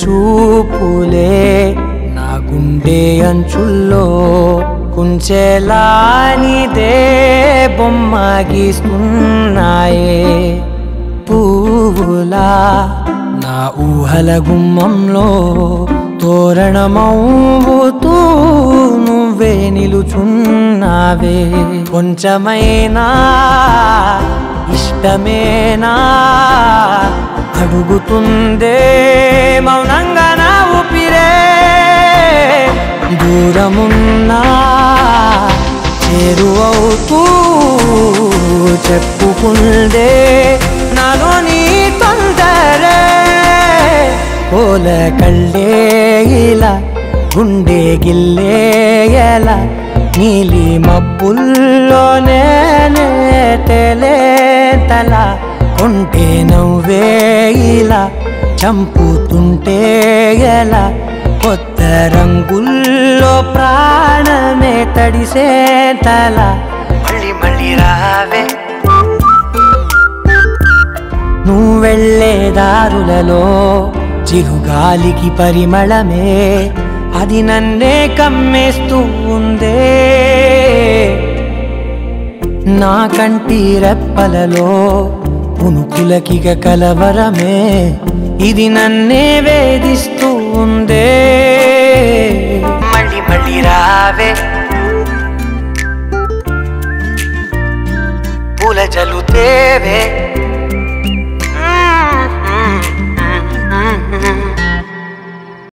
చూపులే నా గుండె అంచుల్లో కుంచెలానిదే బొమ్మ గీస్తున్నాయే పువ్వులా నా ఊహల గుమ్మంలో తోరణమవుతూ నువ్వే నిలుచున్నావే. కొంచెమైనా ఇష్టమేనా? అడుగుతుందే మౌనంగా నా ఊపిరే. దూరమున్నా చేరువవుతూ చెప్పుకుందే నాలో నీ తొందరే. ఓల కళ్ళే ఇలా గుండె గిల్లే ఎలా నీలి మబ్బుల్లోనే తేలే తలా ఉంటే నవ్వే ఇలా చంపుతుంటే ఎలా? కొత్త రంగుల్లో ప్రాణమే తడిసే తల. మళ్ళీ మళ్ళీ రావే. నువ్వు వెళ్ళే దారులలో చిరుగాలికి పరిమళమే. అది నన్నే కమ్మేస్తూ ఉందే. నా కంటి రెప్పలలో పునుకులకిగ కలవరమే. ఇది నన్నే వేధిస్తూ ఉందే. మళ్ళీ మళ్ళీ రావే. పూల జలుతేవే